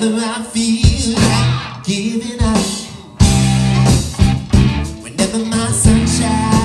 Whenever I feel like giving up. Whenever my sunshine